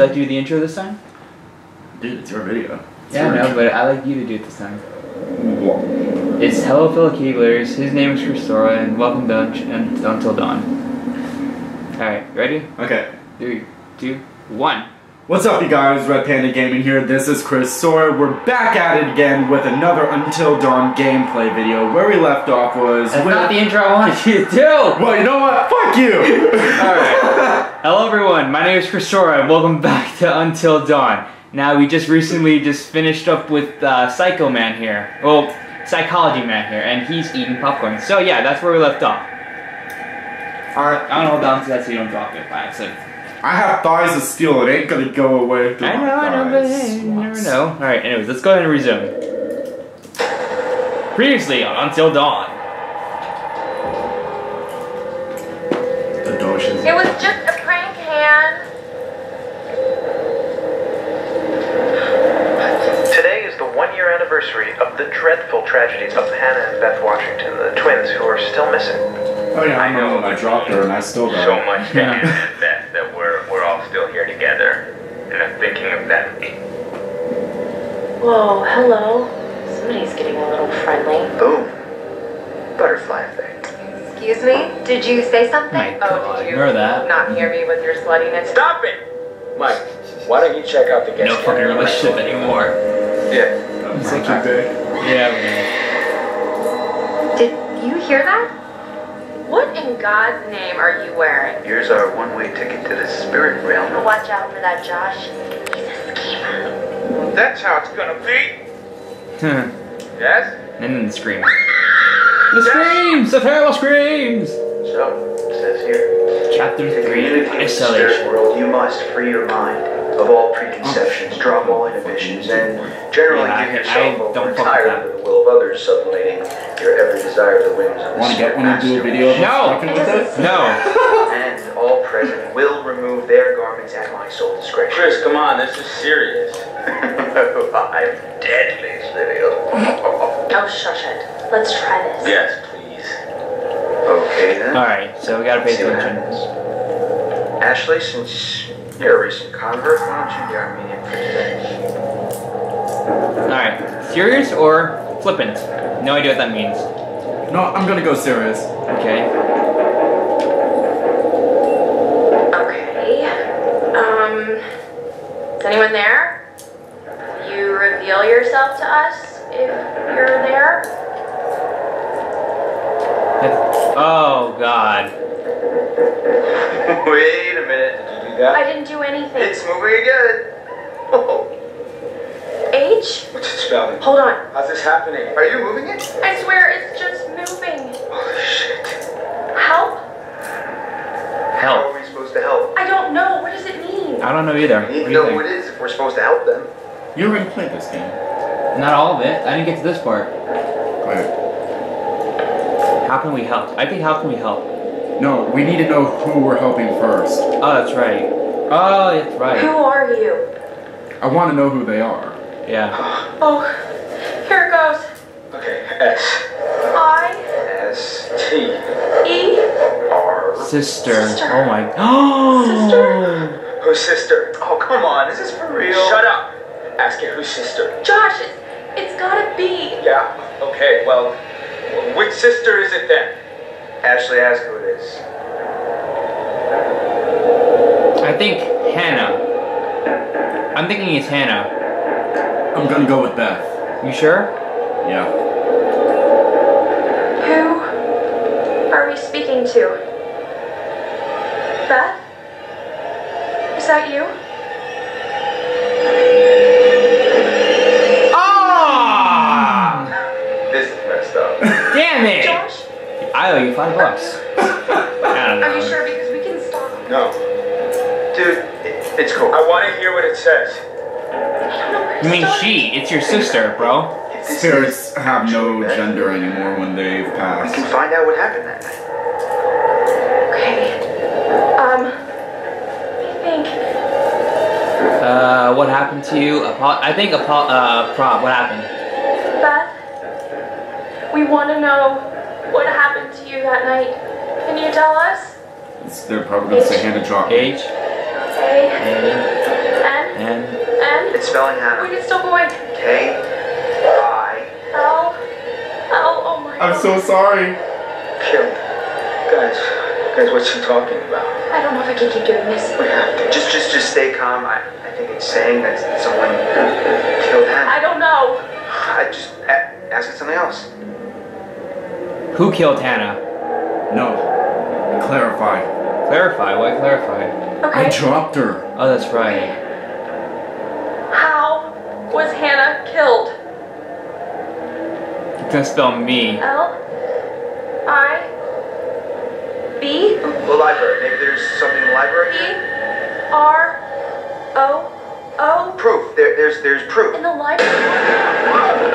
you like to do the intro this time? Dude, it's your video. It's Yeah, your no, but I like you to do it this time. It's Hello Fellow Keeblers, his name is Chrissora, and welcome to Un- Until Dawn. Alright, ready? Okay. Three, two, one. What's up, you guys? Red Panda Gaming here. This is Chris Sora. We're back at it again with another Until Dawn gameplay video. Where we left off was That's with. not the intro I wanted you to do! well, you know what? Fuck you! Alright. Hello everyone, my name is Chrissora, and welcome back to Until Dawn. Now, we just recently just finished up with uh, Psycho Man here. Well, Psychology Man here, and he's eating popcorn. So yeah, that's where we left off. Alright, I don't hold on to that so you don't drop it by accident. I have thighs of steel. It ain't gonna go away I know, I know, but hey, you never know. Alright, anyways, let's go ahead and resume. Previously on Until Dawn. The doshes. It was just a. Today is the one year anniversary of the dreadful tragedies of Hannah and Beth Washington, the twins who are still missing. Oh yeah, I I know. know. I dropped her and I still got so much Yeah. to yeah. that that we're we're all still here together, and I'm thinking of them. Whoa, hello. Somebody's getting a little friendly. Boom. Butterfly effect. Excuse me? Did you say something? My oh, God, did you ignore that. not hear me with your sluttiness? Stop it, Mike. Why don't you check out the guest? No fucking relationship anymore. Yeah. It's like you- day. Yeah, Did you hear that? What in God's name are you wearing? Here's our one way ticket to the spirit realm. Watch out for that, Josh. He's a schemer. That's how it's gonna be. man. Yes. and then the scream. The screams! The terrible screams! So, it says here. Chapter 3 communicate with the spirit Isolation. world, you must free your mind of all preconceptions, drop all inhibitions, and generally Yeah, I- give I yourself over don't fuck entirely to the will of others, sublimating your every desire to the whims of the Want to get spirit one and do a master. video of No! fucking with it? No! And all present will remove their garments at my sole discretion. Chris, come on. This is serious. I'm deadly serious. Oh, shush it. Let's try this. Yes, please. okay then. Alright, so we gotta pay attention. Ashley, since you're a recent convert, why don't you be our medium for today? Alright, serious or flippant? No idea what that means. No, I'm gonna go serious. Okay. Okay. Um, is anyone there? You reveal yourself to us if you're there? That's- Oh, God. Wait a minute, did you do that? I didn't do anything. It's moving again. Oh, H? what's it spelling? Hold on. How's this happening? Are you moving it? I swear it's just moving. Holy shit. Help? Help. How are we supposed to help? I don't know. What does it mean? I don't know either. We need to know you who it think? is if we're supposed to help them. You already played this game. Not all of it. I didn't get to this part. Wait. How can we help? I think how can we help? No, we need to know who we're helping first. Oh, that's right. Oh, that's right. Who are you? I want to know who they are. Yeah. Oh, here it goes. Okay, S. I S. T. E R. Sister. Sister. Oh my. Oh. Who's sister? Oh, come on, is this for real? Shut up. Ask it who's sister. Josh. It's, it's gotta be. Yeah. Okay. Well, which sister is it then? Ashley, ask who it is. I think Hannah. I'm thinking it's Hannah. I'm gonna go with Beth. You sure? Yeah. Who are we speaking to? Five bucks. I don't know. Are you sure? Because we can stop. No. Dude, it, it's cool. I want to hear what it says. I don't know where to You mean she? It's your sister, bro. Spirits have no gender anymore when they've passed. We can find out what happened that night. Okay. Um. I think. Uh, what happened to you? Apo- I think Apo- uh, prop. What happened? Beth, we want to know what happened to you that night. Can you tell us? It's- They're probably gonna say hand a drop. H And And It's spelling Hannah. wait, it's still going. K I L. L. Oh my. I'm God. so sorry. Killed. Guys, guys, what's she talking about? I don't know if I can keep doing this. We have to. Just just just stay calm. I, I think it's saying that someone killed Hannah. I don't know. I just a- ask it something else. Who killed Hannah? No. Clarify. Clarify. Why clarify? Okay. I dropped her. Oh, that's right. How was Hannah killed? It's gonna spell me. L. I. B. The library. Maybe there's something in the library. B. R. O. O. Proof. There, there's there's proof. In the library.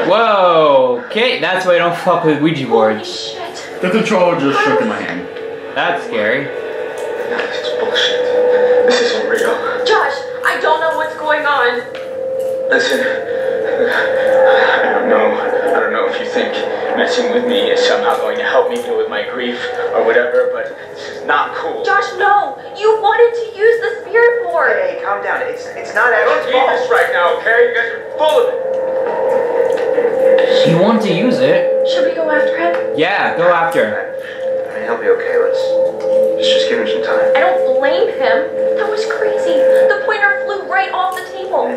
Whoa. Okay, that's why I don't fuck with Ouija boards. Holy boards. shit. The controller just shook in my hand. That's scary. No, this is bullshit. This isn't real. Josh, I don't know what's going on. Listen, I don't know. I don't know if you think messing with me is somehow going to help me deal with my grief or whatever, but this is not cool. Josh, no. You wanted to use the spirit board. Hey, calm down. It's it's not I don't actually need this right now, okay? You guys are full of it. He wanted to use it. Should we go after him? Yeah, go after. him. I mean, he'll be okay. Let's let's just give him some time. I don't blame him. That was crazy. The pointer flew right off the table.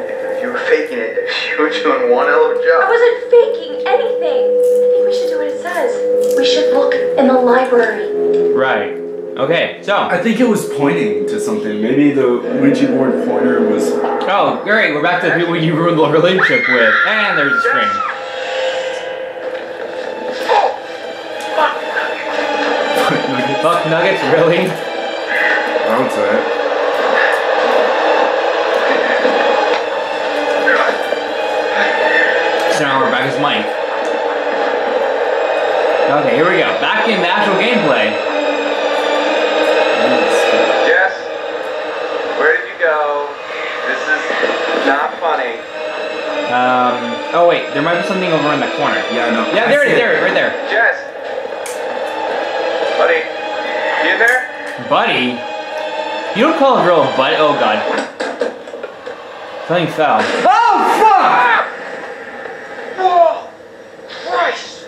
If, if you were faking it, you were doing one hell of a I job. I wasn't faking anything. I think we should do what it says. We should look in the library. Right. Okay, so. I think it was pointing to something. Maybe the Ouija board pointer was. Oh, great, we're back to the people you ruined the relationship with. And there's a screen. Fuck nuggets, really? I would say it. So now we're back as Mike. Okay, here we go. Back in the actual gameplay. Jess, where did you go? This is not funny. Um, oh wait, there might be something over in the corner. Yeah, no. Yeah, there it see is, there, it is, right there. Jess, buddy, you in there? Buddy? You don't call a girl a bud? Oh god. Something fell. Oh fuck! Whoa! Christ!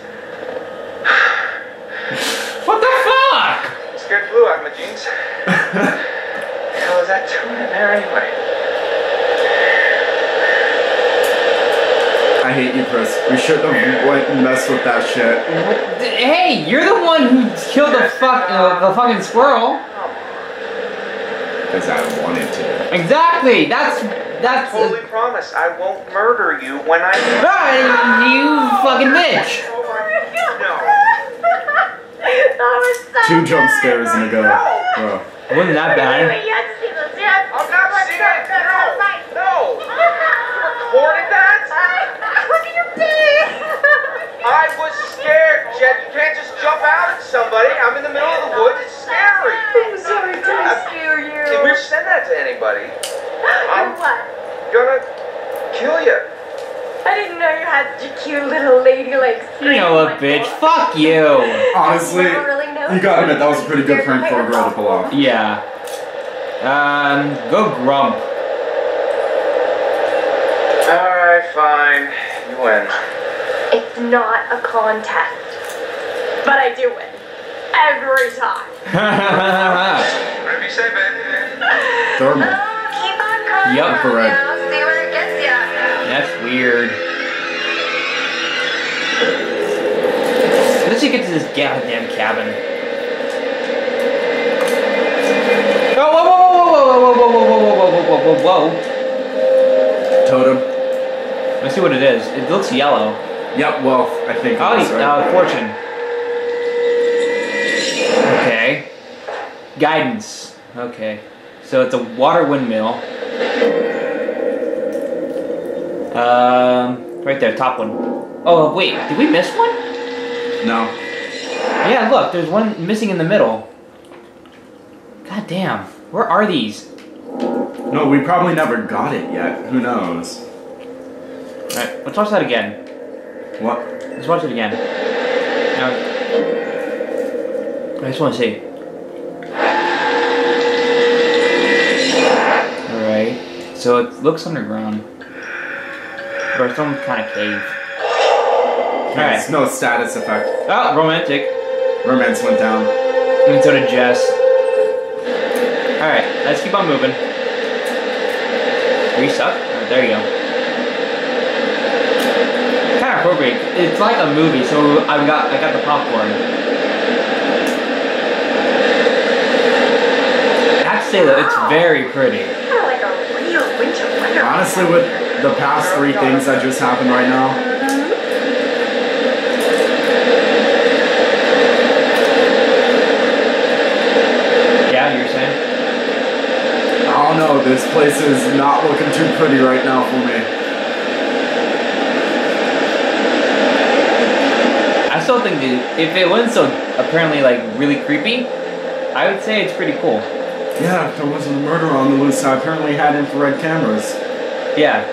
What the fuck? Scared flew out of my jeans. hell is that doing in there anyway? I hate you, Chris. We shouldn't have went and messed with that shit. Hey, you're the one who killed the fuck uh, the fucking squirrel. Because I wanted to. Exactly. That's that's. Totally promise I won't murder you when I. Ah, you fucking bitch. No. that was so Two jump good. scares in a go. Bro. It wasn't that bad. You had to see those. Yeah. I'm not seeing it. No. No. Recorded that? Look at your face. I was scared, Jet. You can't just jump out at somebody. I'm in the middle of the woods. It's scary. I'm sorry to scare you. If we send that to anybody, I'm what? gonna kill you. I didn't know you had your cute little lady like You know what, bitch? Fuck you. Honestly, I really know. you gotta admit that was a pretty good prank for a girl to pull off. Yeah. Um, go grump. Alright, fine. You win. It's not a contest, but I do win every time. Whatever you say, baby. Thermal. keep on going. Yup, Infrared. now, See where it gets ya. That's weird. Let's just get to this goddamn cabin. Oh, whoa, whoa, whoa, whoa, whoa, whoa, whoa, whoa, whoa, whoa, whoa, whoa. Totem. Let's see what it is. It looks yellow. Yep, wealth, I think. Oh, that's right. uh, fortune. Okay. Guidance. Okay. So it's a water windmill. Um, right there, top one. Oh wait, did we miss one? No. Yeah, look, there's one missing in the middle. God damn, where are these? No, we probably never got it yet. Who knows? Alright, let's watch that again. What? Let's watch it again. Now, I just want to see. Alright. So it looks underground. Or some kind of cave. It's Alright. no status effect. Oh, romantic. Romance went down. And so did Jess. Alright, let's keep on moving. Resuck? Oh, there you go. Kind of appropriate. It's like a movie, so I've got I got the popcorn. I have to say though, it's very pretty. Kind of like a real winter wonderland. Honestly, with the past three things that just happened right now, Yeah, you're saying? I don't know. This place is not looking too pretty right now for me. I still think if it wasn't so apparently like really creepy, I would say it's pretty cool. Yeah, there wasn't a murderer on the loose. I apparently had infrared cameras. Yeah.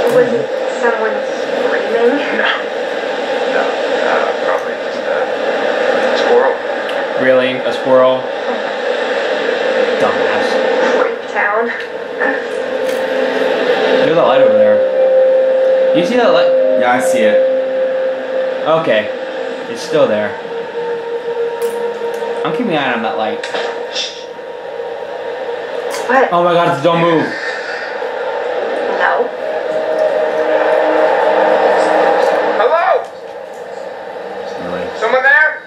Hmm. Was someone screaming? No. No. Uh, probably just a squirrel. Really? A squirrel? Dumbass. Freak town. There's a light over there. You see that light? Yeah, I see it. Okay. It's still there. I'm keeping an eye on that light. What? Oh my god, don't move. No. Hello? Really. Someone there?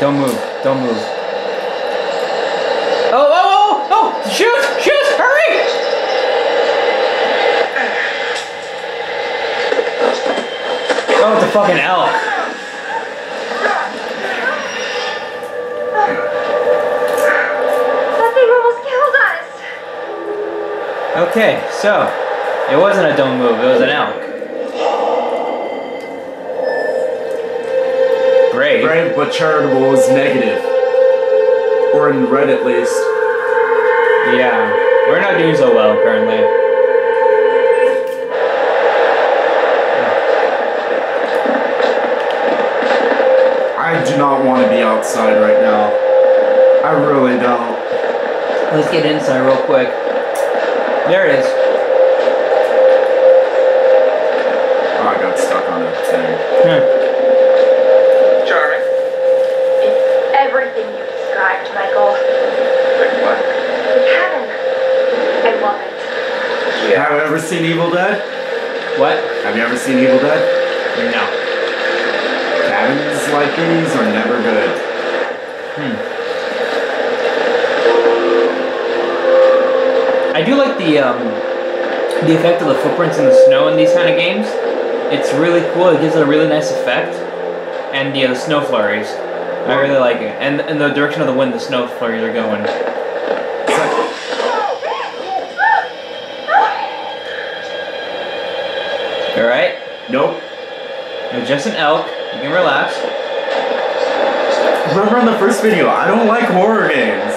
Don't move. Don't move. Oh, oh, oh, oh! Shoot! Shoot! Hurry! Oh, it's a fucking so it wasn't a don't move, it was an elk. Brave. Brave but charitable is negative. Or in red at least. Yeah, we're not doing so well currently. I do not want to be outside right now. I really don't. Let's get inside real quick. There it is. Oh, I got stuck on a thing. Hmm. Charming. It's everything you described, Michael. Like what? The cabin. I love it. Yeah. Have you ever seen Evil Dead? What? Have you ever seen Evil Dead? No. Cabins like these are never good. Hmm. I do like the um, the effect of the footprints in the snow in these kind of games. It's really cool. It gives it a really nice effect, and yeah, the snow flurries. I really like it, and and the direction of the wind the snow flurries are going. All right, nope. was just an elk. You can relax. Remember in the first video, I don't like horror games.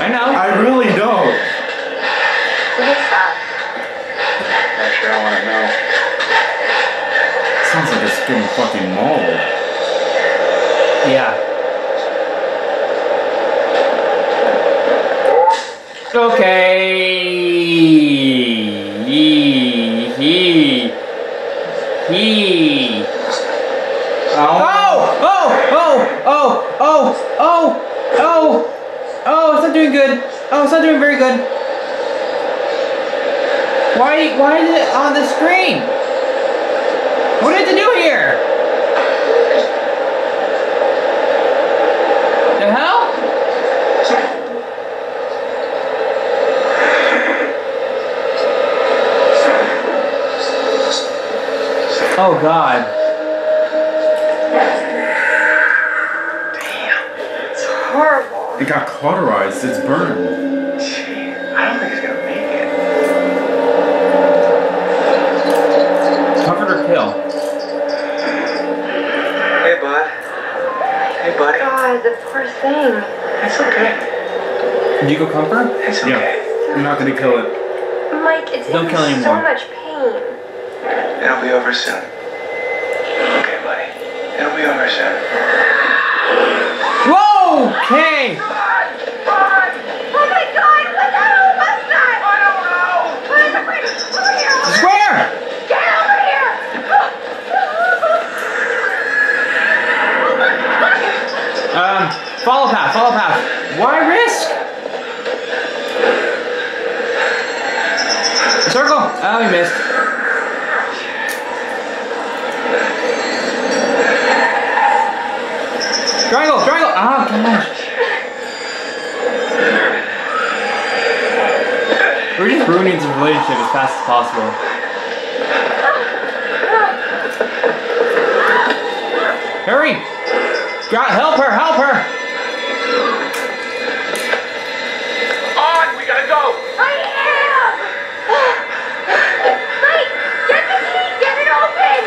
I know. I really don't. Fucking mauled. Yeah. Oh God. Damn, It's horrible. It got cauterized. It's burned. Gee, I don't think he's gonna make it. Comfort or kill? Hey, bud. Hey, buddy. God, the poor thing. It's okay. Did you go comfort? It's okay. Yeah. I'm not gonna kill it. Mike, it's Don't kill so anymore. much pain. It'll be over soon. Okay, buddy. It'll be over soon. Whoa! Hey! Oh my god, what the hell was that? I don't know. Over here. Where? Get over here! Um, follow path, follow path. Why risk? Circle. Oh, we missed. We're just ruining this relationship as fast as possible. Hurry! Gra- help her, help her! On! We gotta go! I am. Mike, get the key. Get it open.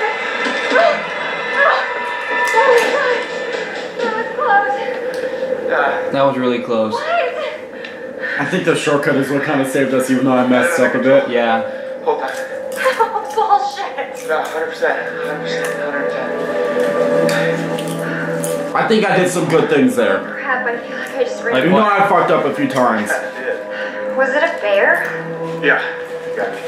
Oh my god. That was close. That was really close. What? I think the shortcut is what kind of saved us, even though I messed up a bit. Yeah. hold on. Bullshit. No, 100%. 100%. 110. I think I did some good things there. Crap, I feel like I just ran. Like Even though what? I fucked up a few times. Kinda. Was it a bear? Yeah, you got me.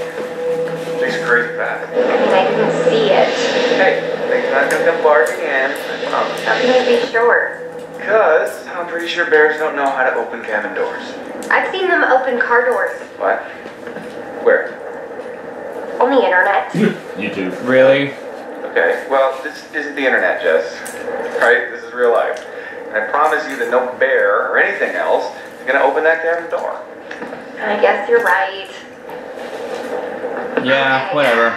Things are crazy fast. I mean, I didn't see it. Hey, things not gonna come barging in. I promise. How can you be sure? Because I'm pretty sure bears don't know how to open cabin doors. I've seen them open car doors What? Where? on the internet. YouTube. Really? Okay, well, this isn't the internet, Jess. Right? This is real life. And I promise you that no bear or anything else is gonna open that cabin door. I guess you're right. Yeah, whatever.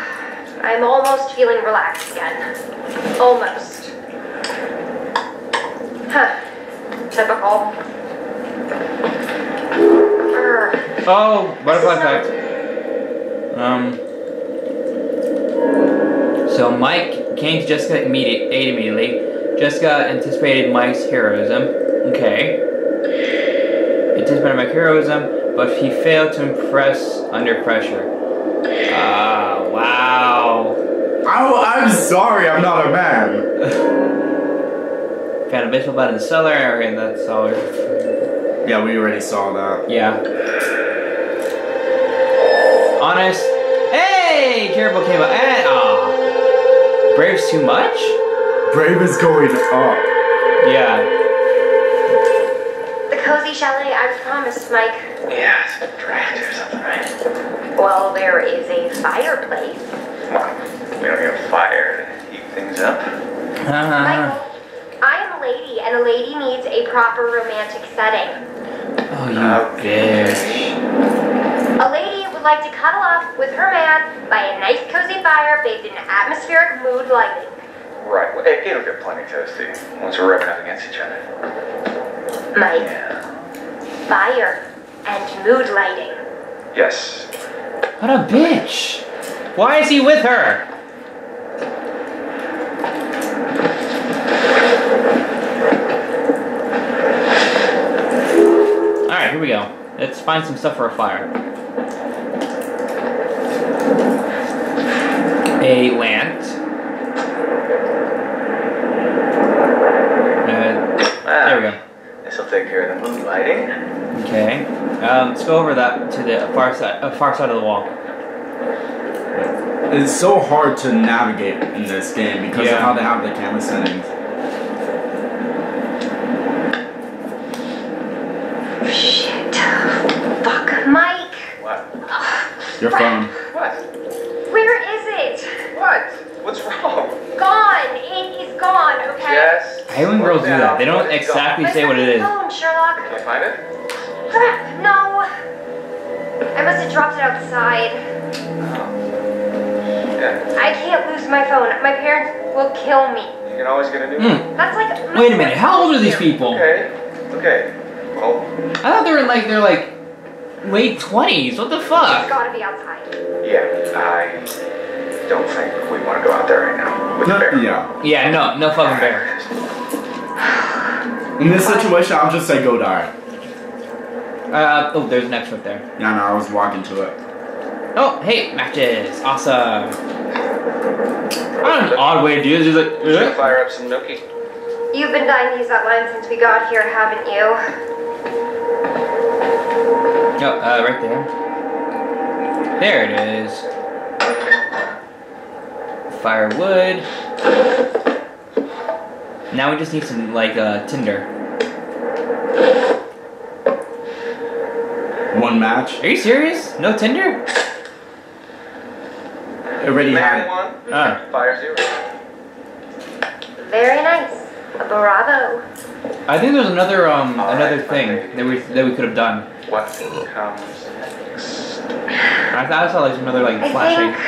I'm almost feeling relaxed again. Almost. Huh. Typical. Oh, butterfly effect. Um. So Mike came to Jessica immediate, aid immediately. Jessica anticipated Mike's heroism. Okay. Anticipated Mike's heroism, but he failed to impress under pressure. Ah, wow. Oh, I'm sorry, I'm not a man. Found a baseball bat in the cellar area, and that's all. Yeah, we already saw that. Yeah. Honest. Hey! Careful came up. And, aw. Brave's too much? Brave is going up. Yeah. The cozy chalet I was promised, Mike. Yeah, it's been dragged or something, right? Well, there is a fireplace. Come on. We don't get a fire to heat things up. Uh-huh. Michael, I am a lady, and a lady needs a proper romantic setting. Oh, you bitch. A lady would like to cuddle up with her man by a nice cozy fire bathed in atmospheric mood lighting. Right. Well, it, it'll get plenty toasty once we're rubbing up against each other. Mike, Yeah. fire and mood lighting. Yes. What a bitch. Why is he with her? Alright, here we go. Let's find some stuff for a fire. A lant. Uh, there we go. This will take care of the mood lighting. Okay. Um, let's go over that to the far side, uh, far side of the wall. It's so hard to navigate in this game because Yeah. of how they have the camera settings. Your phone. What? Where is it? What? What's wrong? Gone. It is gone, okay? Yes. I hate when girls do that. They don't exactly say what it is. fucking phone, Sherlock. Can't find it? Crap, no. I must have dropped it outside. Yeah. I can't lose my phone. My parents will kill me. You can always get a new one. Hmm. That's like. Wait a minute. How old are these people? Okay. Okay. Well, I thought they were like they're like late twenties. What the It's fuck? gotta be outside. yeah. I don't think we want to go out there right now with the No, bear. yeah. Yeah, no, no fucking bear. In this situation, I'll just say go die. Uh, oh, there's an X right there. Yeah, no, I was walking to it. Oh, hey, matches. Awesome. What an odd way to do this. He's like, We should "Eh?" fire up some nookie. You've been dying to use that line since we got here, haven't you? Oh, uh, right there. There it is. Firewood. Now we just need some, like, uh, tinder. One match. Are you serious? No tinder? Already had it. one, Ah. fire zero. Very nice. A bravo. I think there's another, um, All another right, thing that we, that we could have done. What comes next? I thought I saw, like, another, like, I flashing. think.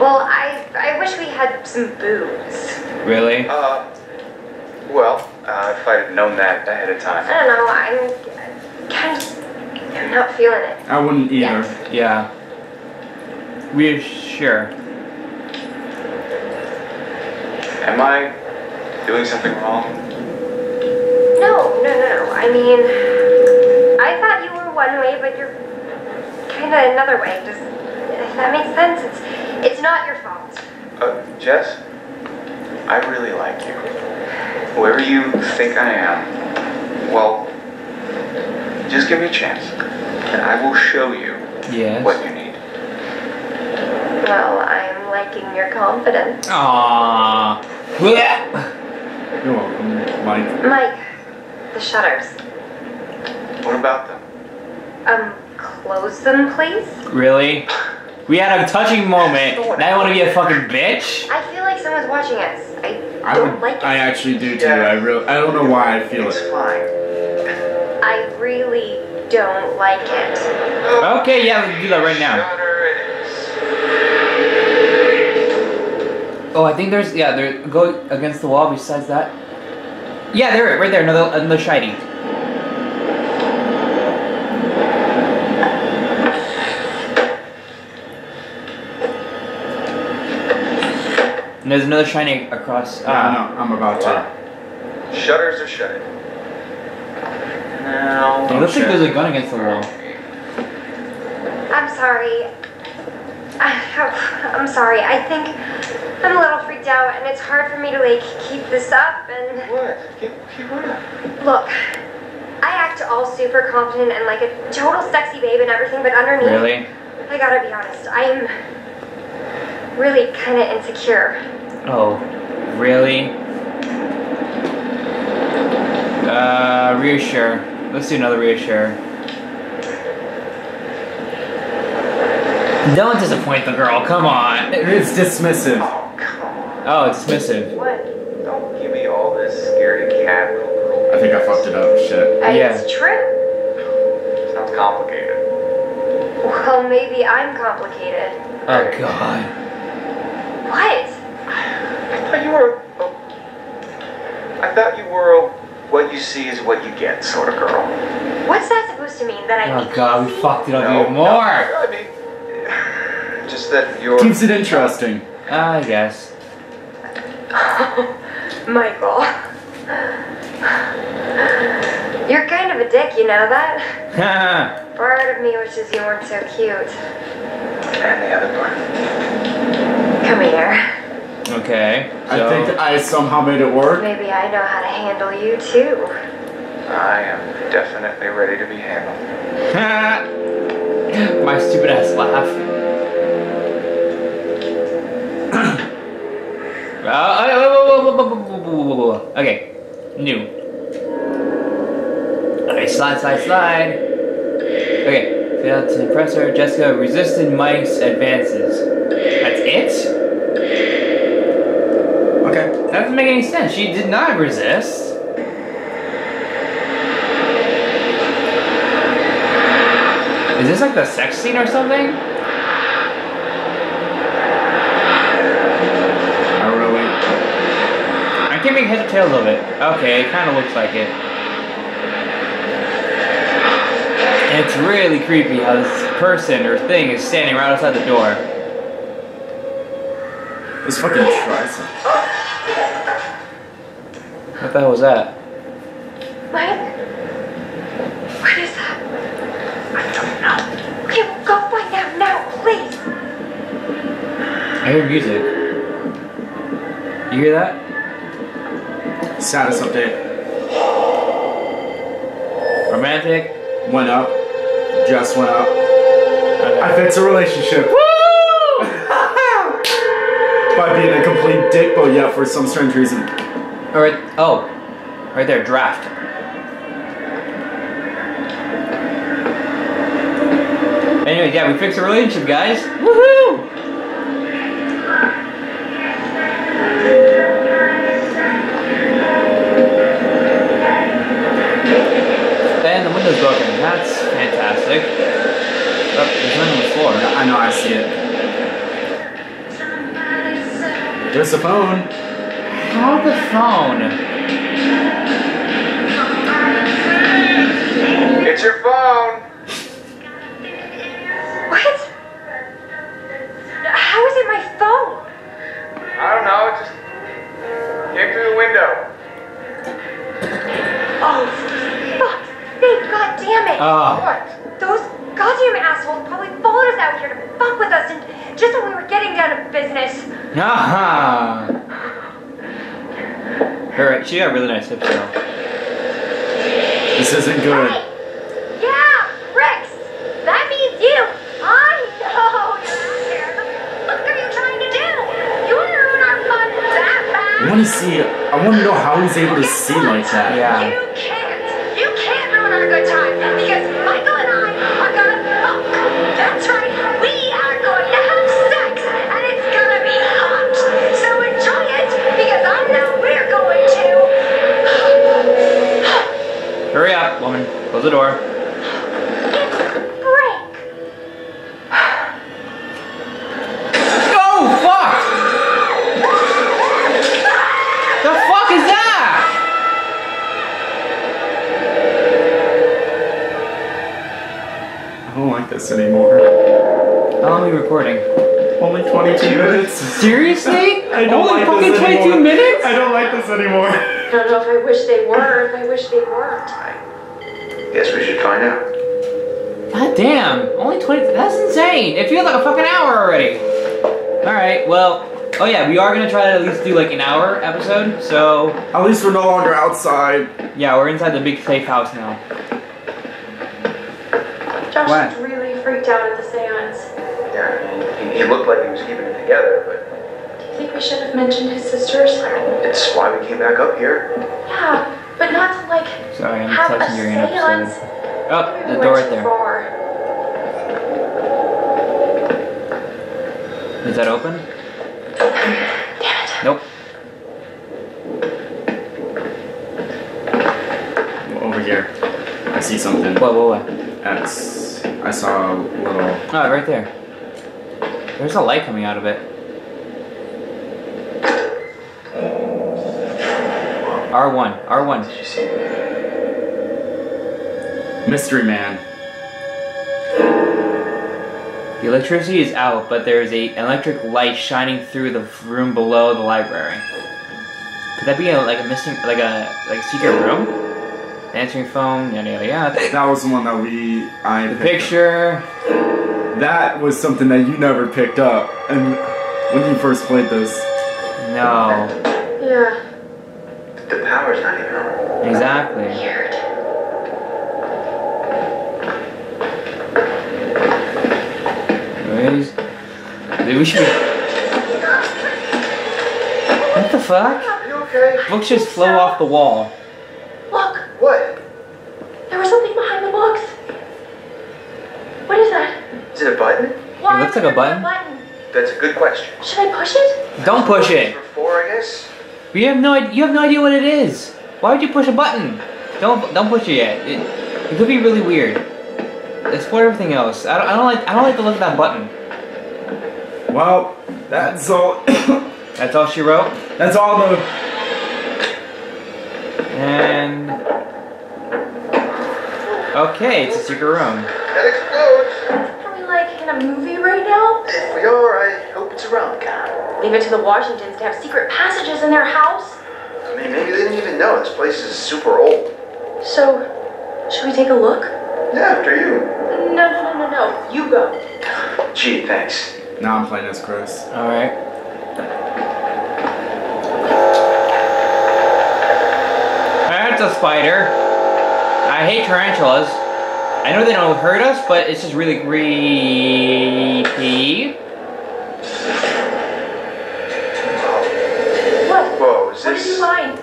Well, I I wish we had some booze. Really? Uh, well, uh, if I had known that ahead of time. I don't know. I'm kind of I'm not feeling it. I wouldn't either. Yeah. Reassure. Am I doing something wrong? No, no, no, no. I mean, I thought you were one way, but you're kind of another way. Does if that makes sense? It's it's not your fault. Uh, Jess, I really like you. Whoever you think I am, well, just give me a chance, and I will show you Yes. what you need. Well, I'm liking your confidence, Aww. Blech. You're welcome, Mike. Mike. The shutters. What about them? Um, close them, please. Really? We had a touching moment. Now you want to be a fucking bitch? I feel like someone's watching us. I I don't would. like it. I actually do too. Yeah. I real. I don't know why I feel It's it. fine. I really don't like it. Okay, yeah, let's do that right now. Shutter it is. Oh, I think there's yeah. There go against the wall. Besides that, yeah, there, right there. Another another shiny. There's another shiny across. Yeah, Uh, no, I'm about to. Shutters are shut. Now. It looks like there's a gun against the wall. I'm sorry. I, I'm sorry. I think I'm a little freaked out, and it's hard for me to like keep this up. And What? Keep, keep what? look, I act all super confident and like a total sexy babe and everything, but underneath, Really? I gotta be honest, I'm really kind of insecure. Oh, really? Uh, reassure. Let's do another reassure. Don't disappoint the girl. Come on. It's dismissive. Oh, come on. Oh, it's dismissive. What? Don't give me all this scaredy cat little girl. I think I fucked it up. Shit. Uh, Yeah. It's true. Sounds complicated. Well, maybe I'm complicated. Oh God. What? I thought you were. A, I thought you were a, what you see is what you get sort of girl. What's that supposed to mean? That I Oh God, we fucked it up No, even no, more. I mean, just that you're. Keeps it interesting. I guess. Michael. You're kind of a dick, you know that? Part of me wishes you weren't so cute. And the other part. Come here. okay. I think I somehow made it work. Maybe I know how to handle you too. I am definitely ready to be handled. My stupid ass laugh. uh, okay, new. Okay, slide, slide, slide. Okay, failed to impress her. Jessica resisted Mike's advances. That's it? Make any sense. She did not resist. Is this like the sex scene or something? I really. I can't make heads or tails of it. Okay, it kind of looks like it. And it's really creepy how this person or thing is standing right outside the door. Let's fucking. What the hell was that? Mike? What is that? I don't know. Okay, well, go find out now, please. I hear music. You hear that? Status update. Romantic. Went up. Just went up. Okay. I fixed a relationship. Woo! By being a complete dick, but yeah, for some strange reason. Alright. Oh, right there. Draft. Anyway, yeah, we fixed the relationship, guys. Woohoo! And the window's broken. That's fantastic. Oh, there's none on the floor. I know, I see it. There's the phone. How the phone? It's your phone. Hurry up, woman. Close the door. Break. Oh, fuck! The fuck is that? I don't like this anymore. How long are we recording? Only 22 minutes. Seriously? I don't Only like fucking this 22 minutes? I don't like this anymore. I don't know if I wish they were, if I wish they weren't. I Guess we should find out. God damn. Only 20. That's insane. It feels like a fucking hour already. Alright, well. Oh yeah, we are gonna try to at least do like an hour episode. So, At least we're no longer outside. yeah, we're inside the big safe house now. Josh What? is really freaked out at the seance. Yeah, he, he looked like he was keeping it together, but Do you think we should have mentioned his sisters? it's why we came back up here. Yeah, but not to like Sorry, I'm have a touching your seance. episode. Oh, Maybe the door went right too there. far. Is that open? Damn it. Nope. Over here. I see something. What, what, what? That's. I saw a little. Oh, right there. There's a light coming out of it. R1, R1. Did you see? Mystery Man. The electricity is out, but there is a electric light shining through the room below the library. Could that be a, like a missing, like a like a secret room? Answering phone, yada yada yada. That was the one that we. I. The picked up. picture. That was something that you never picked up, and when you first played this. No, The power's not even on. exactly. weird. Anyways, dude, we should be. What the fuck? Are you okay? Books just flow off the wall. Look, What? there was something behind the books. What is that? Is it a button? Why looks like a there button. That's a good question. Should I push it? Don't push it. For four, I guess. You have no idea. You have no idea what it is. Why would you push a button? Don't don't push it yet. It, it could be really weird. Explore everything else. I don't, I don't like I don't like the look of that button. Well, that's all. That's all she wrote. that's all the. And okay, it's a secret room. That explodes. Are we like in a movie right now? If we are, I hope it's a rom com. Leave it to the Washingtons to have secret passages in their house. I mean, maybe they didn't even know this place is super old. So, should we take a look? Yeah, after you. No, no, no, no, no. You go. Gee, thanks. Now I'm playing as Chris. All right. That's a spider. I hate tarantulas. I know they don't hurt us, but it's just really creepy. What did you find?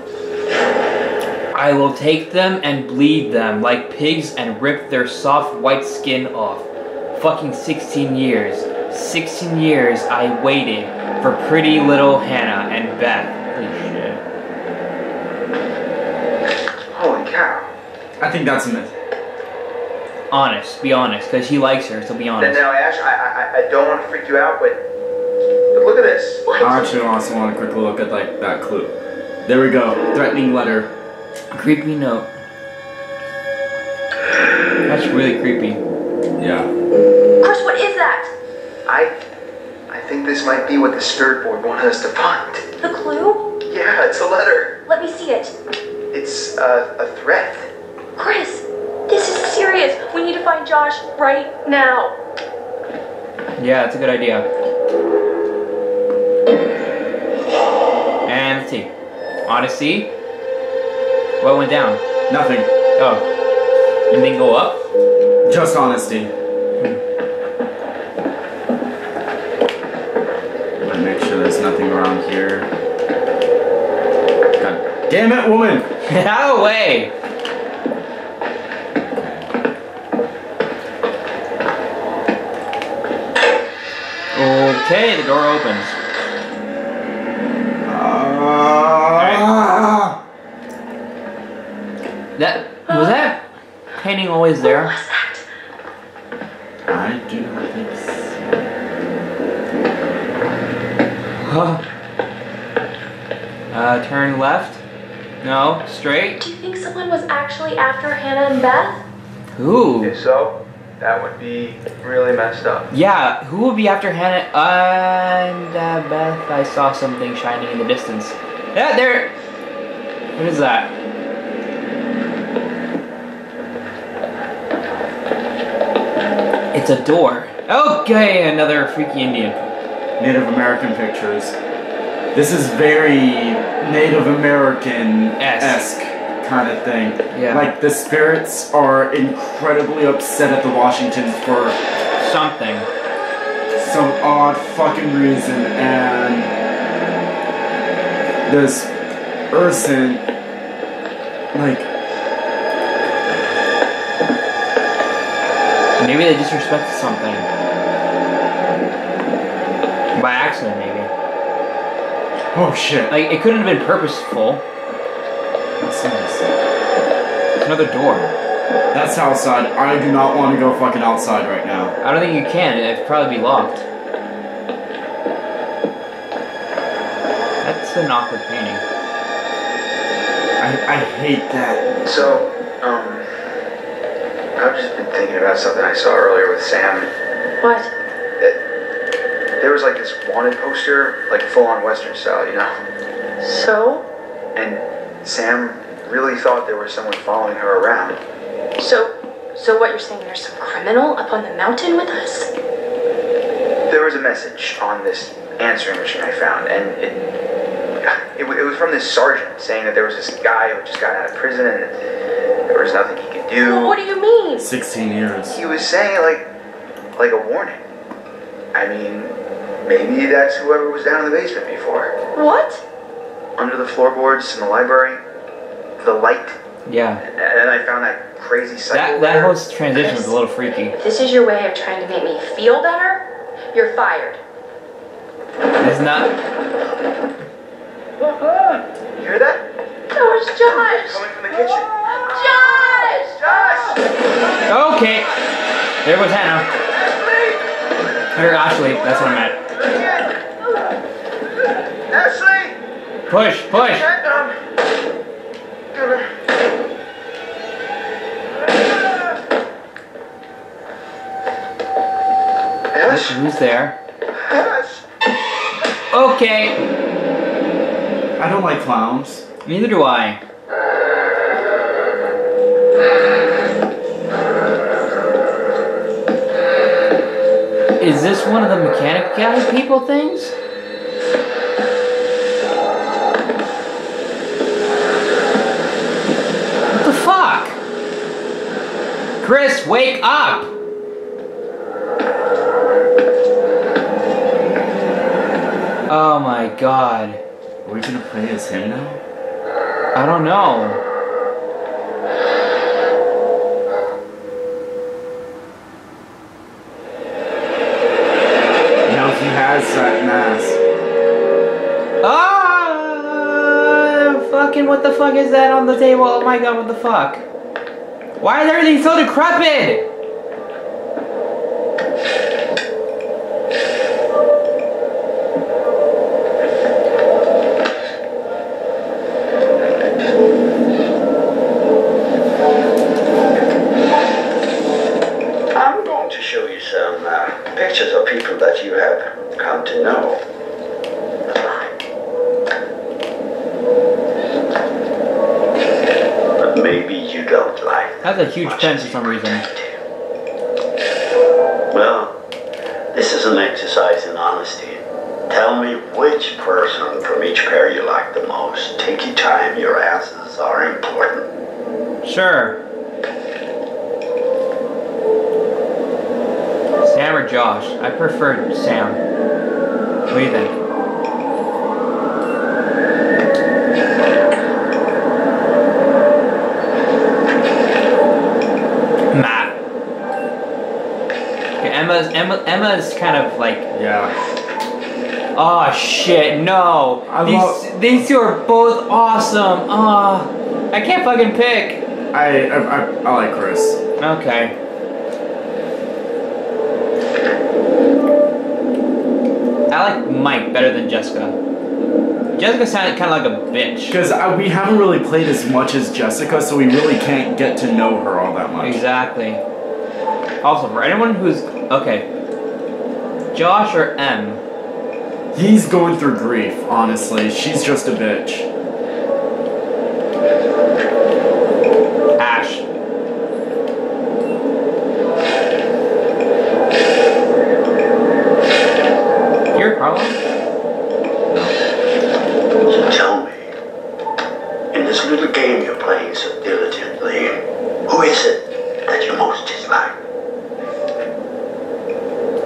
I will take them and bleed them like pigs and rip their soft white skin off. Fucking 16 years. 16 years I waited for pretty little Hannah and Beth. Holy shit. Holy cow. I think that's a myth. Honest, be honest, because he likes her, so be Then honest. now, Ash, I, I, I don't want to freak you out, but, but look at this. What? I actually also want a quick look at like that clue. There we go. Threatening letter. Creepy note. That's really creepy. Yeah. Chris, what is that? I, I think this might be what the stirred board wanted us to find. The clue? Yeah, it's a letter. Let me see it. It's uh, a threat. Chris, this is serious. We need to find Josh right now. Yeah, it's a good idea. Odyssey. What went down? Nothing. Oh. Anything go up? Just honesty. But make sure there's nothing around here. God damn it, woman! Get out of the way! Okay, the door opens. That was that painting always there? What's that? I do not think so. uh, turn left. No, straight. Do you think someone was actually after Hannah and Beth? Who? If so, that would be really messed up. Yeah, who would be after Hannah and uh, Beth? I saw something shining in the distance. Yeah, there. What is that? A door. Okay, another freaky Indian. Native American pictures. This is very Native American esque kind of thing. Yeah. Like the spirits are incredibly upset at the Washingtons for Something. some odd fucking reason, and this Urson, like, Maybe they disrespected something. By accident, maybe. oh shit. Like, it couldn't have been purposeful. What's this? It's another door. That's outside. I do not want to go fucking outside right now. I don't think you can. It'd probably be locked. That's an awkward painting. I, I hate that. So, um, I've just been thinking about something I saw earlier with Sam. What? That there was like this wanted poster, like full on Western style, you know? So? And Sam really thought there was someone following her around. So, so what you're saying? There's some criminal up on the mountain with us? There was a message on this answering machine I found, and it, it, it was from this sergeant saying that there was this guy who just got out of prison and there was nothing he could do. What do you mean? 16 years. He was saying like, like a warning. I mean, maybe that's whoever was down in the basement before. What? Under the floorboards in the library, the light, Yeah. and then I found that crazy cycle. That, that whole transition was a little freaky. If this is your way of trying to make me feel better, you're fired. It's not. You hear that? That was Josh! Coming from the kitchen. Josh! Okay. There goes Hannah. Or Ashley. That's what I meant. Ashley! Push, push. Ash? Who's there? Okay. I don't like clowns. Neither do I. Is this one of the mechanic guy people things? What the fuck? Chris, wake up! Oh my god. Are we gonna play as him now? I don't know. What the fuck is that on the table? Oh my god, what the fuck? Why is everything so decrepit? I'm going to show you some uh, pictures of people that you have come to know. But maybe you don't like That's a huge pen for some reason. Well, this is an exercise in honesty. Tell me which person from each pair you like the most. Take your time, your answers are important. Sure. Sam or Josh? I prefer Sam. What do you think? Matt. Okay, Emma's Emma Emma's kind of like Yeah. Oh shit, no. I these love- these two are both awesome. Oh, I can't fucking pick. I I, I, I like Chris. Okay. I like Mike better than Jessica. Jessica sounded kind of like a bitch. Because we haven't really played as much as Jessica, so we really can't get to know her all that much. Exactly. Also, for anyone who's okay, Josh or M, He's going through grief, honestly. She's just a bitch. Ash. Here, Carla. So tell me, in this little game you're playing so diligently, who is it that you most dislike?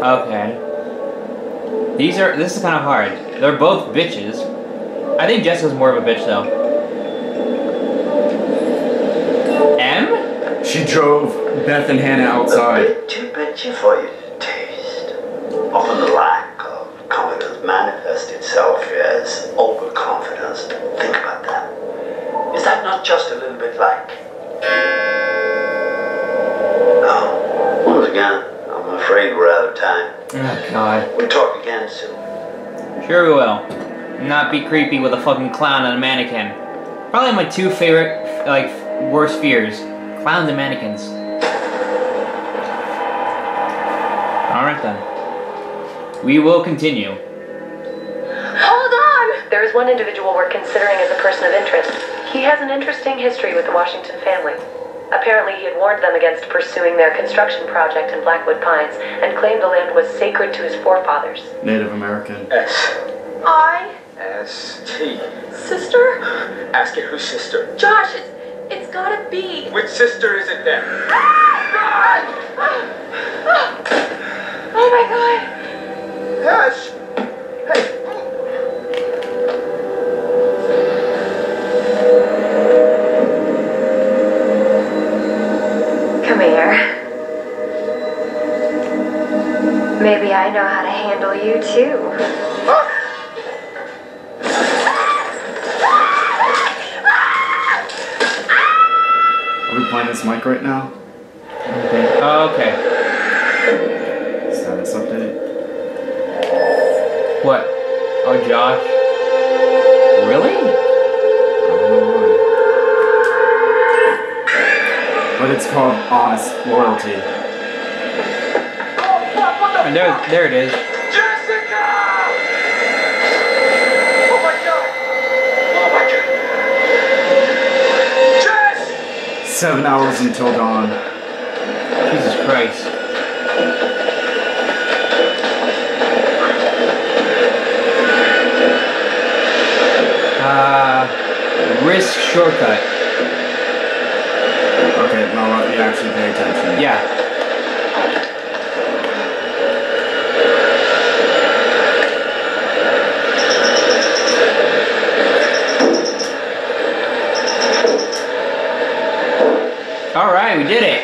Okay. These are. This is kind of hard. They're both bitches. I think Jessica's more of a bitch though. M? She drove Beth and Hannah outside. A outside. bit too bitchy for you to taste. Often the lack of confidence manifests itself as overconfidence. Think about that. Is that not just a little bit like? No. Once again, I'm afraid we're out of time. Oh God. We'll talk again soon. Sure we will. Not be creepy with a fucking clown and a mannequin. Probably my two favorite, like, worst fears: clowns and mannequins. All right then. We will continue. Hold on! There is one individual we're considering as a person of interest. He has an interesting history with the Washington family. Apparently, he had warned them against pursuing their construction project in Blackwood Pines and claimed the land was sacred to his forefathers. Native American. S. I, S. T. sister? Ask it whose sister. Josh, it's, it's gotta be. Which sister is it then? Ah! Ah! Ah! Oh my god! Hush! Know how to handle you too. Are we playing this mic right now? Okay. Oh, okay. Status update. What? Oh, Josh. Really? I don't know why. But it's called honest loyalty. And there, there it is. Jessica! Oh my god! Oh my god! Jess! Seven hours until dawn. Jesus Christ. Uh, risk shortcut. Okay, well, uh, somebody actually pay attention. Yeah. We did it.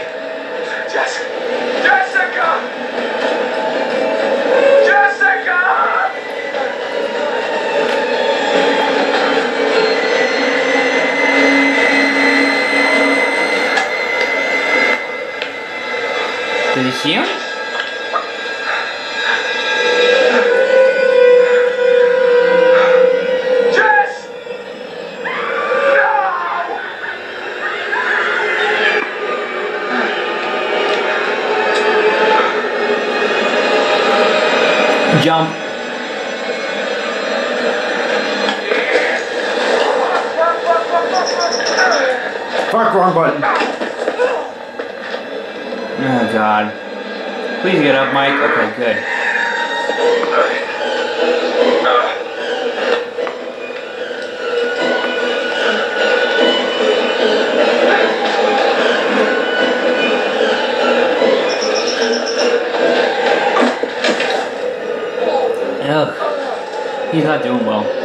Jump. Fuck, wrong button. Oh God. Please get up, Mike. Okay, good. He's not doing well.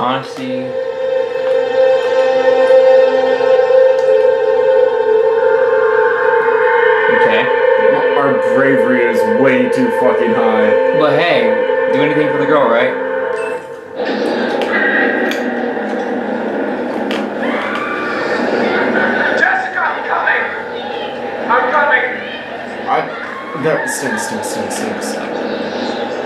Honesty. Okay. Our bravery is way too fucking high. But hey, do anything for the girl, right? Jessica, I'm coming! I'm coming! I. That stinks, stinks, stinks, stinks.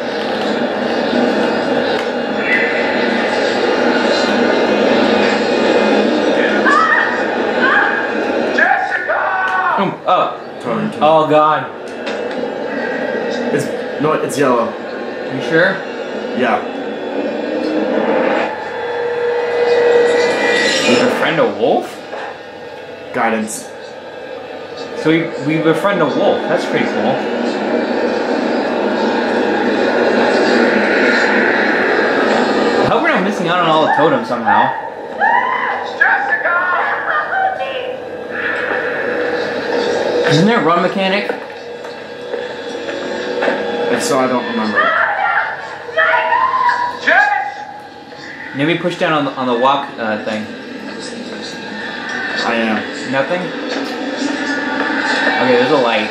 Jessica! Oh, oh, Turn to oh God. It's no, it's yellow. You sure? Yeah. We befriend a wolf? Guidance. So we, we befriend a wolf. That's pretty cool. I hope we're not missing out on all the totems somehow. Isn't there a run mechanic? If so, I don't remember. Jess! Maybe push down on the, on the walk uh, thing. I am. Nothing? Okay, there's a light.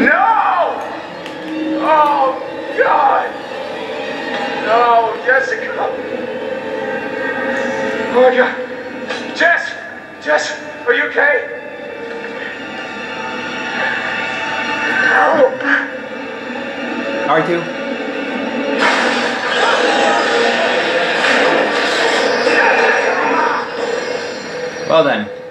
No! Oh, God! No, Jessica! Oh, my God! R2? Well then.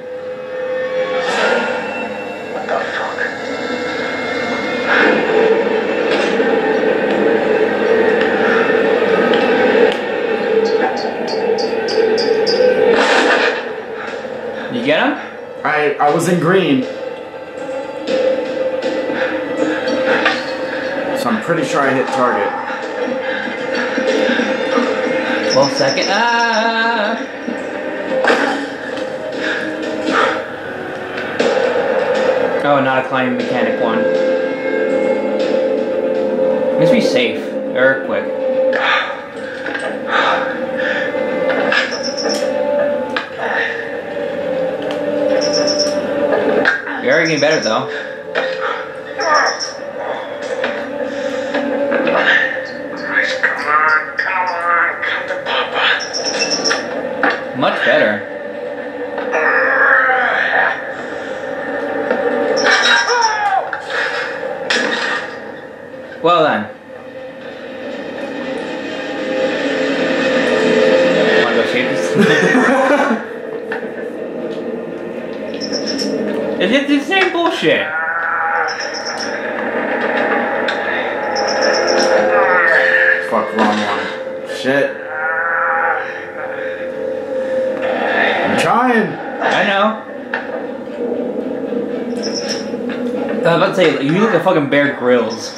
look the fucking Bear Grylls.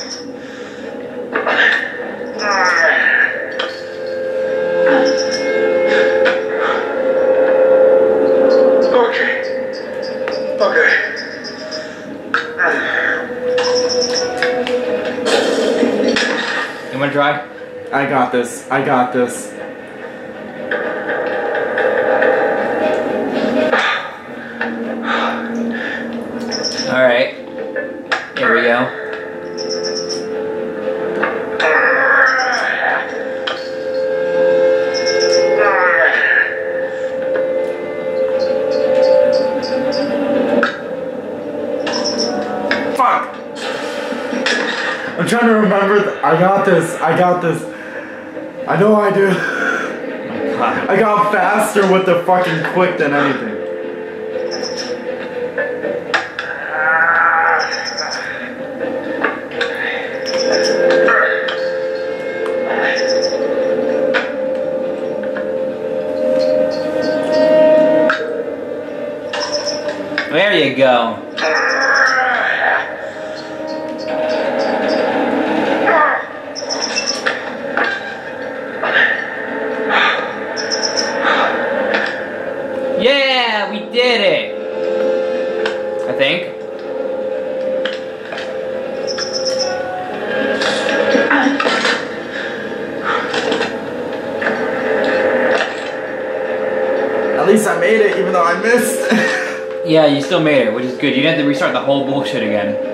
Okay. Okay. You wanna try? I got this. I got this. this. I got this. I know I do. Oh I got faster with the fucking quick than anything. still made it, which is good. You didn't have to restart the whole bullshit again.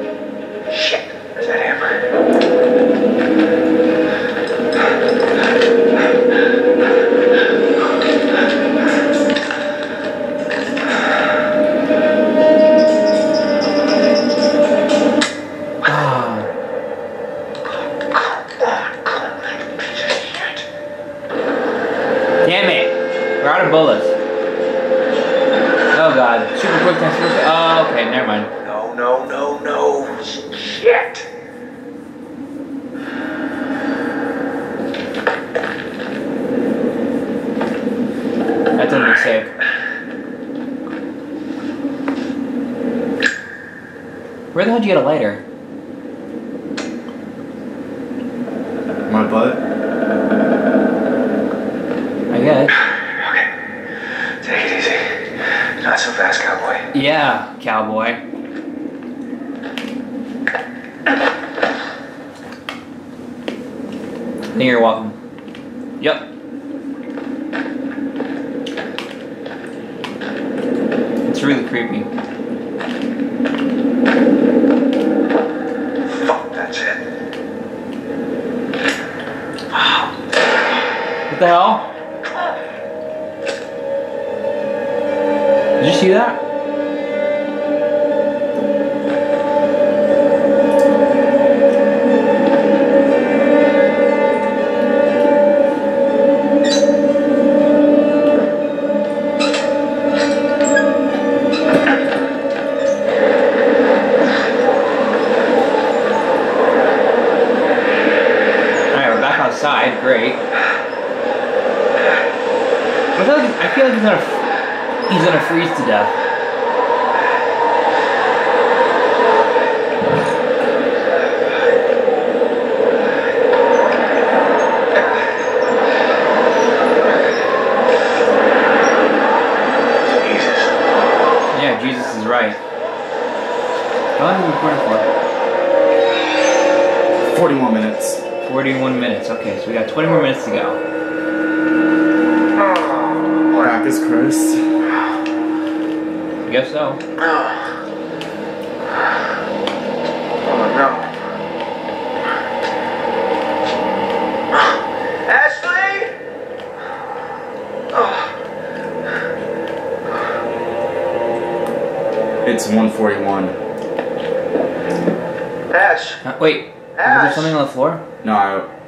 Ash! Wait, was there something on the floor? No,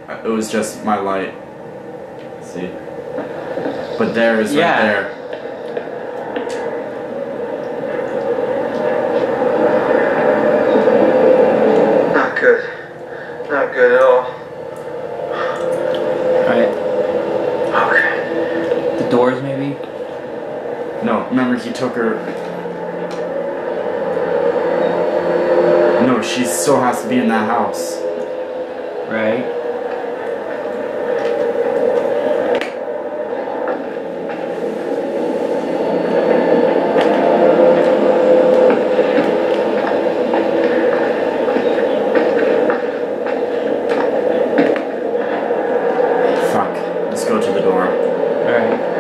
I, it was just my light. See? But there is Yeah. right there. Not good. Not good at all. Alright, Okay. the doors maybe? No, remember he took her. Still has to be in that house. Right. Fuck. Let's go to the door. Alright.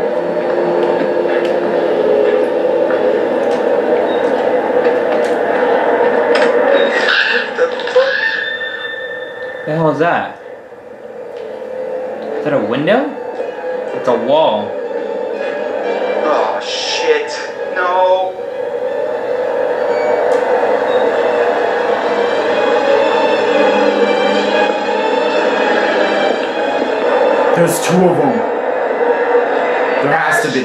The hell is that? Is that a window? It's a wall. Oh shit. No. There's two of them. There has to be.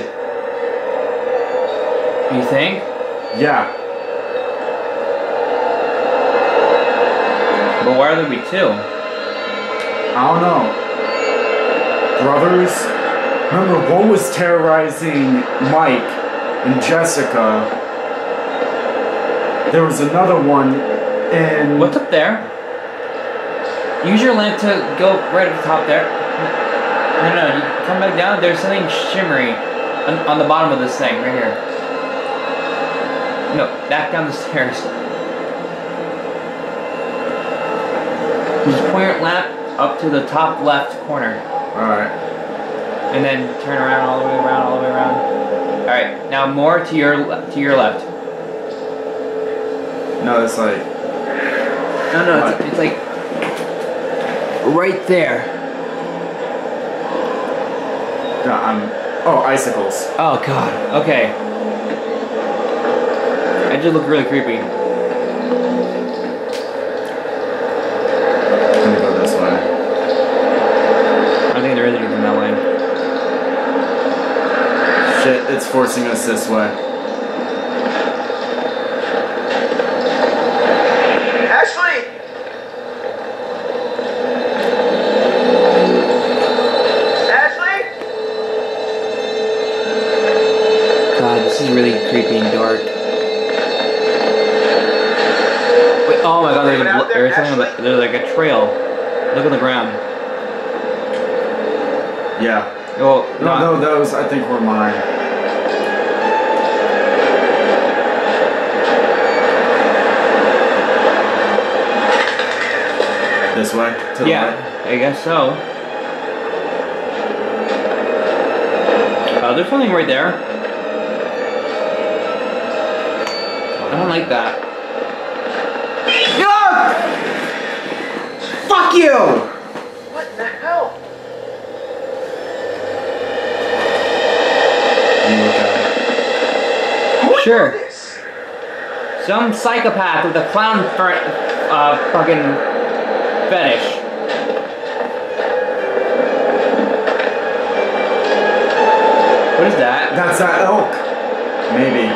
You think? Yeah. Why are there be two? I don't know. Brothers? Remember, one was terrorizing Mike and Jessica. There was another one and. What's up there? Use your lamp to go right at the top there. No, no, you come back down. There's something shimmery on, on the bottom of this thing right here. No, back down the stairs. Your lamp up to the top left corner, Alright. and then turn around all the way around, all the way around. All right, now more to your to your left. No, it's like. No, no, it's, it's like right there. No, I'm. Oh, icicles. Oh god. Okay. I just look really creepy. Let me go this way. I don't think there is anything that way. Shit, it's forcing us this way. Ashley! Ashley! God, this is really creepy and dark. Wait, oh my god, there's, a Anyone out there, there's something there's like a trail. Look on the ground. Yeah. Oh, No, no, those I think were mine. Way? To the Yeah, right? I guess so. Oh, there's something right there. I don't like that. Fuck you! What in the hell? You look at Who would Sure. Some psychopath with a clown fer- uh, fucking fetish. What is that? That's that elk. Maybe.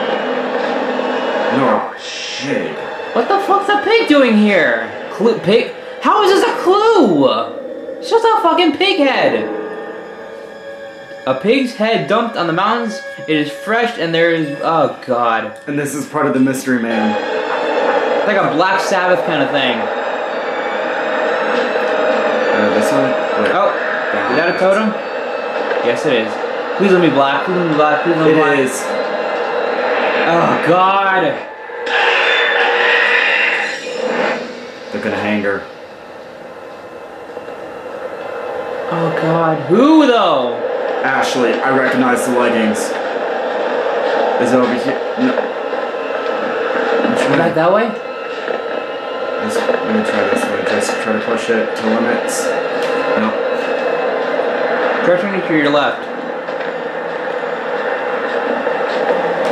No. Pig. What the fuck's a pig doing here? Clue pig? How is this a clue? It's just a fucking pig head. A pig's head dumped on the mountains. It is fresh and there is oh god. And this is part of the mystery man. Like a Black Sabbath kind of thing. Wait. Oh, is that a totem? Yes, it is. Please let me black. Please let me black. Please let me black. It is. Oh God. They're gonna hang her. Oh God, who though? Ashley, I recognize the leggings. Is it over here? No. Back that way? Let's, let me try this way. Just try to push it to limits. No. Direction to your left.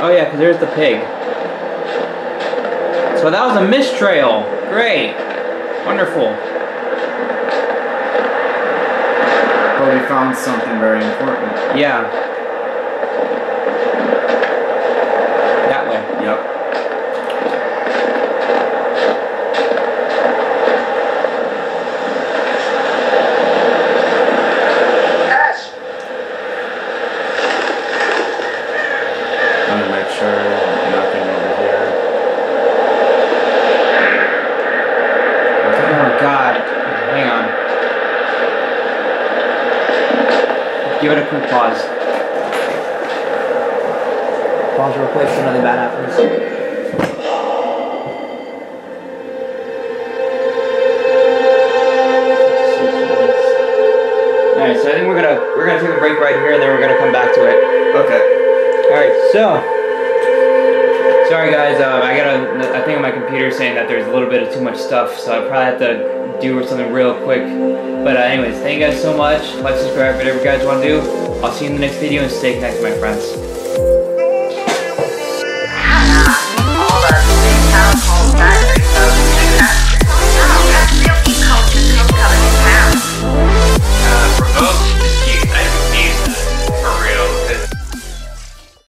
Oh yeah, because there's the pig. So that was a mist trail. Great. Wonderful. But we found something very important. Yeah. That way. Yep. Ash! Let me make sure nothing over here. Okay. Oh god. Hang on. A quick pause. Pause real quick so nothing bad happens. Alright, so I think we're gonna we're gonna take a break right here and then we're gonna come back to it. Okay. Alright, so sorry guys, um, I got a, a thing on my computer saying that there's a little bit of too much stuff, so I probably have to do something real so much. Like, subscribe, whatever you guys want to do. I'll see you in the next video and stay connected, my friends.